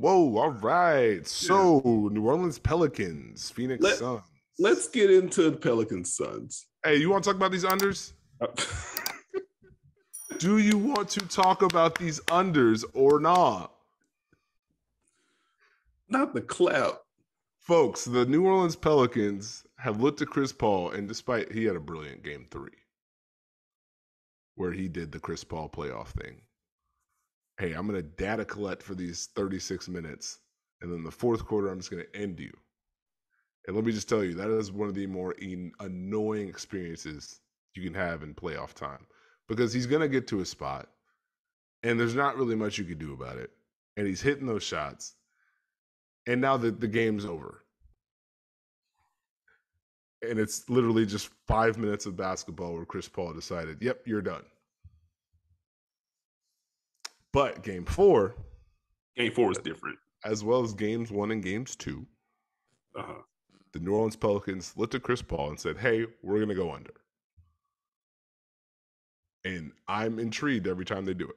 Whoa, all right. So New Orleans Pelicans, Phoenix Let- Suns. Let's get into the Pelicans Suns. Hey, you want to talk about these unders? Uh, Do you want to talk about these unders or not? Not the clap. Folks, the New Orleans Pelicans have looked at Chris Paul, and despite he had a brilliant game three where he did the Chris Paul playoff thing. Hey, I'm going to data collect for these 36 minutes, and then the fourth quarter, I'm just going to end you. And let me just tell you, that is one of the more en- annoying experiences you can have in playoff time because he's going to get to a spot, and there's not really much you can do about it. And he's hitting those shots, and now the, the game's over. And it's literally just five minutes of basketball where Chris Paul decided, yep, you're done. But game four, Game four is different. as well as games one and games two, Uh-huh. the New Orleans Pelicans looked at Chris Paul and said, hey, we're going to go under. And I'm intrigued every time they do it.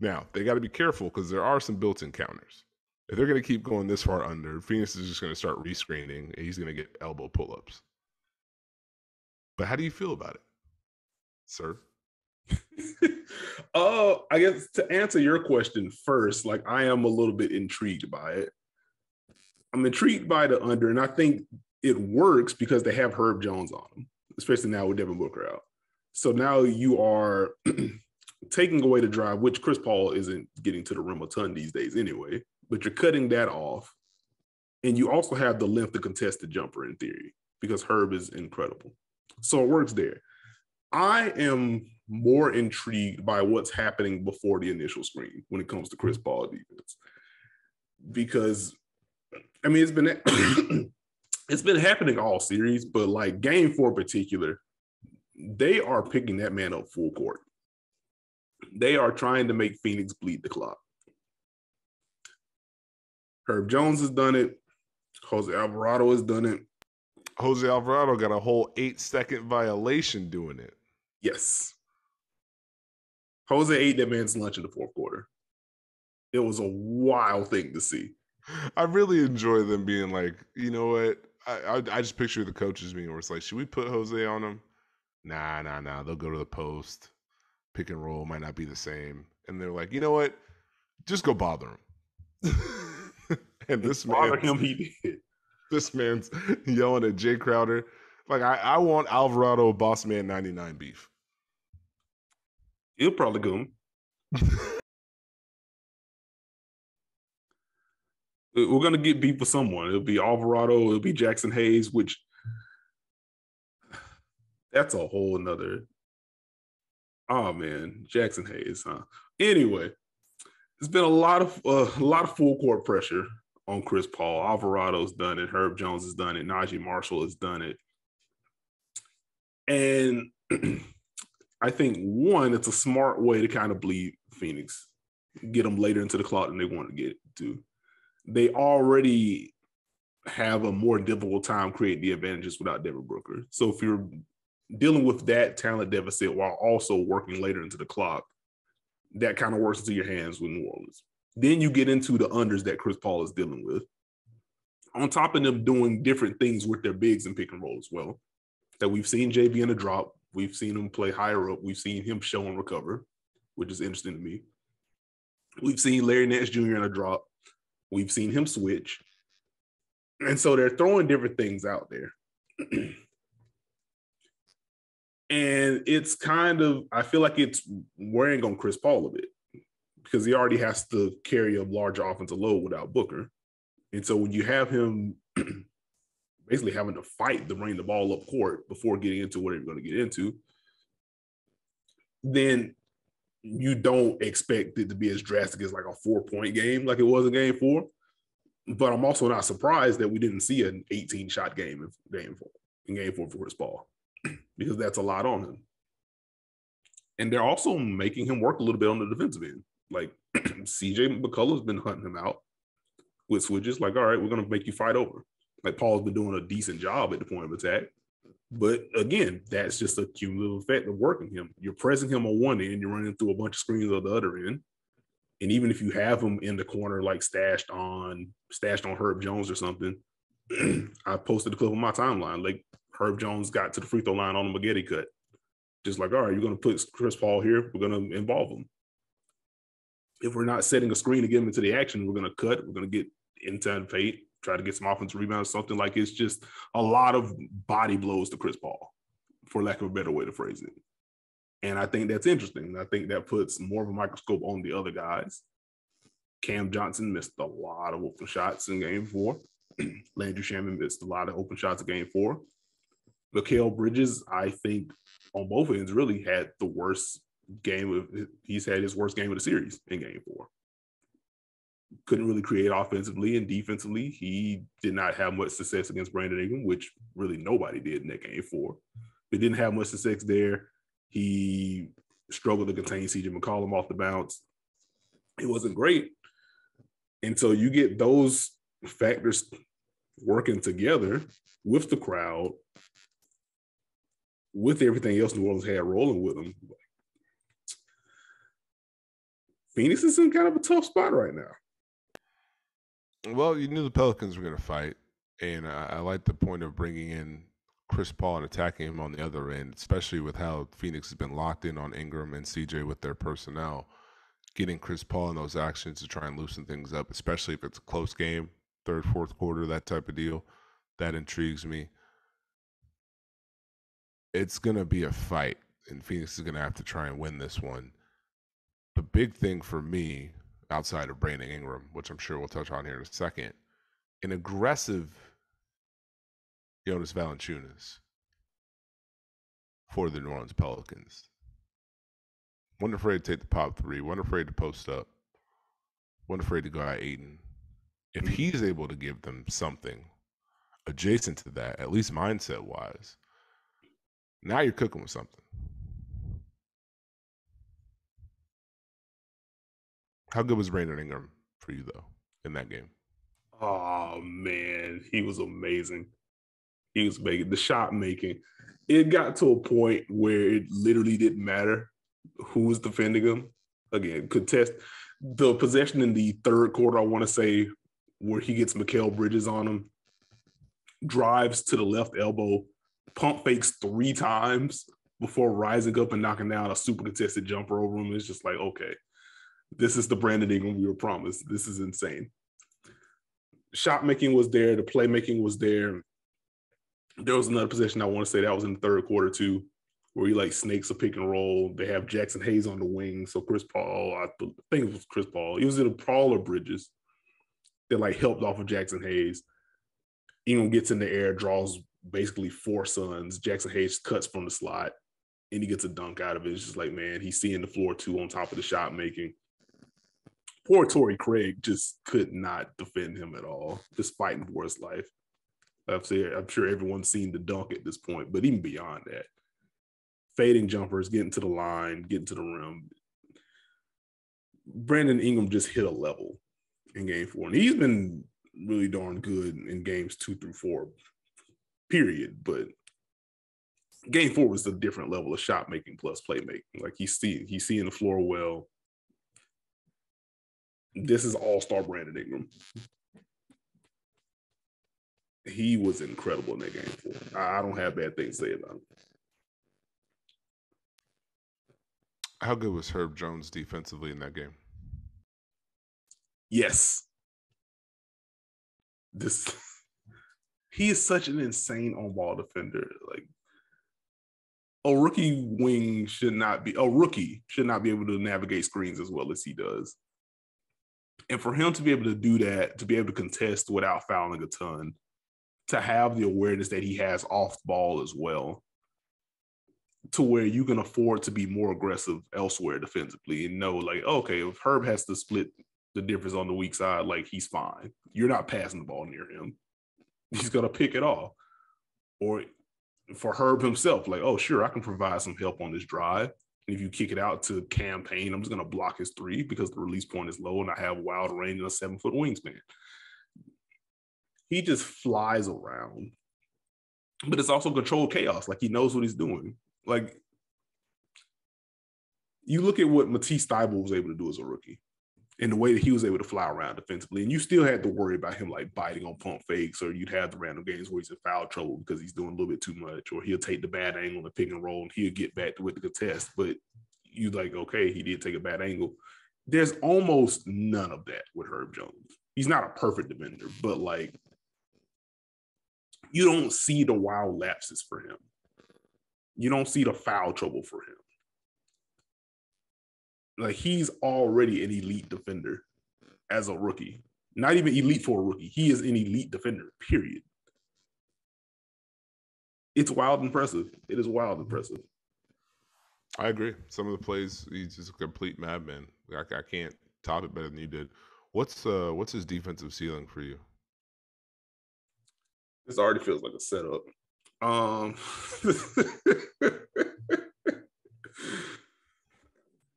Now, they got to be careful because there are some built in counters. If they're going to keep going this far under, Phoenix is just going to start rescreening and he's going to get elbow pull ups. But how do you feel about it, sir? uh, I guess to answer your question first, like I am a little bit intrigued by it. I'm intrigued by the under, and I think it works because they have Herb Jones on them, especially now with Devin Booker out. So now you are taking away the drive, which Chris Paul isn't getting to the rim a ton these days anyway, but you're cutting that off. And you also have the length to contest the jumper in theory because Herb is incredible. So it works there. I am more intrigued by what's happening before the initial screen when it comes to Chris Paul defense. Because I mean it's been it's been happening all series, but like game four in particular, they are picking that man up full court. They are trying to make Phoenix bleed the clock. Herb Jones has done it. Jose Alvarado has done it. Jose Alvarado got a whole eight second violation doing it. Yes. Jose ate that man's lunch in the fourth quarter. It was a wild thing to see. I really enjoy them being like, you know what? I, I I just picture the coaches being where it's like, should we put Jose on them? Nah, nah, nah. They'll go to the post. Pick and roll might not be the same. And they're like, you know what? Just go bother him. and this Bother man, him, he did. this man's yelling at Jae Crowder. Like, I, I want Alvarado Boss Man 99 beef. He'll probably go. We're gonna get beat for someone. It'll be Alvarado. It'll be Jaxson Hayes, which that's a whole nother. Oh man, Jaxson Hayes, huh? Anyway, it's been a lot of uh, a lot of full court pressure on Chris Paul. Alvarado's done it. Herb Jones has done it. Naji Marshall has done it. And I think one, it's a smart way to kind of bleed Phoenix, get them later into the clock than they want to get to. They already have a more difficult time creating the advantages without Devin Booker. So if you're dealing with that talent deficit while also working later into the clock, that kind of works into your hands with New Orleans. Then you get into the unders that Chris Paul is dealing with. On top of them doing different things with their bigs and pick and roll as well. That we've seen JV in a drop, we've seen him play higher up, we've seen him show and recover, which is interesting to me. We've seen Larry Nance Jr. in a drop, we've seen him switch. And so they're throwing different things out there. and it's kind of, I feel like it's wearing on Chris Paul a bit because he already has to carry a larger offensive load without Booker. And so when you have him basically having to fight to bring the ball up court before getting into what you're going to get into, then you don't expect it to be as drastic as like a four point game like it was in game four. But I'm also not surprised that we didn't see an 18 shot game in game four, in game four for Chris Paul because that's a lot on him. And they're also making him work a little bit on the defensive end. Like CJ McCollum's been hunting him out with switches. Like, all right, we're going to make you fight over. Like Paul's been doing a decent job at the point of attack. But again, that's just a cumulative effect of working him. You're pressing him on one end, you're running through a bunch of screens on the other end, And even if you have him in the corner, like stashed on stashed on Herb Jones or something, I posted a clip on my timeline. Like Herb Jones got to the free throw line on a spaghetti cut. Just like, all right, you're going to put Chris Paul here. We're going to involve him. If we're not setting a screen to get him into the action, we're going to cut. We're going to get inside paint, try to get some offensive rebounds, something like it's just a lot of body blows to Chris Paul, for lack of a better way to phrase it. And I think that's interesting. I think that puts more of a microscope on the other guys. Cam Johnson missed a lot of open shots in game four. Landry Shamet missed a lot of open shots in game four. Mikal Bridges, I think, on both ends, really had the worst game of he's had his worst game of the series in game four. Couldn't really create offensively and defensively. He did not have much success against Brandon Ingram, which really nobody did in that game four. But didn't have much success there. He struggled to contain CJ McCollum off the bounce. It wasn't great. And so you get those factors working together with the crowd, with everything else New Orleans had rolling with them. Phoenix is in kind of a tough spot right now. Well, you knew the Pelicans were going to fight, and I, I like the point of bringing in Chris Paul and attacking him on the other end, especially with how Phoenix has been locked in on Ingram and CJ with their personnel. Getting Chris Paul in those actions to try and loosen things up, especially if it's a close game, third, fourth quarter, that type of deal, that intrigues me. It's going to be a fight, and Phoenix is going to have to try and win this one. The big thing for me, outside of Brandon Ingram, which I'm sure we'll touch on here in a second, an aggressive Jonas Valanciunas for the New Orleans Pelicans. Wasn't afraid to take the pop three. Wasn't afraid to post up. Wasn't afraid to go at Ayton. If he's able to give them something adjacent to that, at least mindset wise, now you're cooking with something. How good was Brandon Ingram for you though in that game? Oh man, he was amazing he was making the shot making. It got to a point where it literally didn't matter who was defending him. Again, contest the possession in the third quarter. I want to say where he gets Mikal Bridges on him, drives to the left elbow, pump fakes three times before rising up and knocking down a super contested jumper over him. It's just like, okay, this is the Brandon Ingram we were promised. This is insane. Shot making was there, the playmaking was there there was another position I want to say that was in the third quarter too, where he like snakes a pick and roll. They have Jaxson Hayes on the wing. So Chris Paul, I think it was Chris Paul. He was in a Paul or Bridges that like helped off of Jaxson Hayes. Ingram gets in the air, draws basically four Suns. Jaxson Hayes cuts from the slot and he gets a dunk out of it. It's just like, man, he's seeing the floor too on top of the shot making. Poor Torrey Craig just could not defend him at all, just fighting for his life. I'm sure everyone's seen the dunk at this point, but even beyond that, fading jumpers, getting to the line, getting to the rim. Brandon Ingram just hit a level in game four, and he's been really darn good in games two through four, period. But game four was a different level of shot making plus playmaking. Like he's seeing he's seeing the floor well. This is all star Brandon Ingram he was incredible in that game. For I don't have bad things to say about him. How good was Herb Jones defensively in that game? Yes. This he is such an insane on-ball defender. Like a rookie wing should not be a rookie should not be able to navigate screens as well as he does. And for him to be able to do that, to be able to contest without fouling a ton, to have the awareness that he has off ball as well to where you can afford to be more aggressive elsewhere defensively and know like okay if herb has to split the difference on the weak side like he's fine. You're not passing the ball near him. He's going to pick it off. Or for herb himself like oh sure i can provide some help on this drive and if you kick it out to Cam Payne, i'm just going to block his three because the release point is low and i have wild range and a seven foot wingspan he just flies around. But it's also controlled chaos. Like he knows what he's doing. Like you look at what Matisse Thybulle was able to do as a rookie. And the way that he was able to fly around defensively. And you still had to worry about him like biting on pump fakes, or you'd have the random games where he's in foul trouble because he's doing a little bit too much, or he'll take the bad angle and pick and roll and he'll get back to with the contest. But you like, okay, he did take a bad angle. There's almost none of that with Herb Jones. He's not a perfect defender, but like you don't see the wild lapses for him. You don't see the foul trouble for him. Like he's already an elite defender as a rookie. Not even elite for a rookie. He is an elite defender, period. It's wild impressive. It is wild impressive. I agree. Some of the plays, he's just a complete madman. I, I can't top it better than you did. What's uh what's his defensive ceiling for you? This already feels like a setup. Um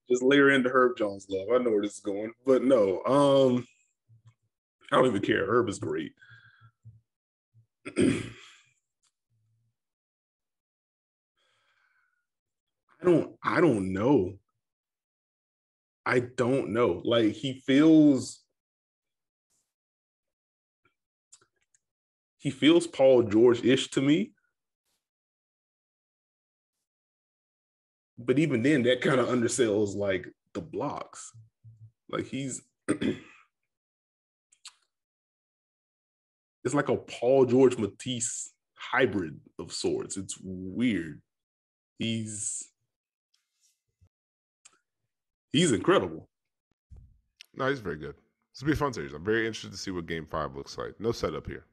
just layer into Herb Jones love. I know where this is going, but no, um, I don't even care. Herb is great. I don't I don't know. I don't know. Like he feels he feels Paul George-ish to me. But even then, that kind of undersells like the blocks. Like he's it's like a Paul George Matisse hybrid of sorts. It's weird. He's he's incredible. No, he's very good. This will be a fun series. I'm very interested to see what game five looks like. No setup here.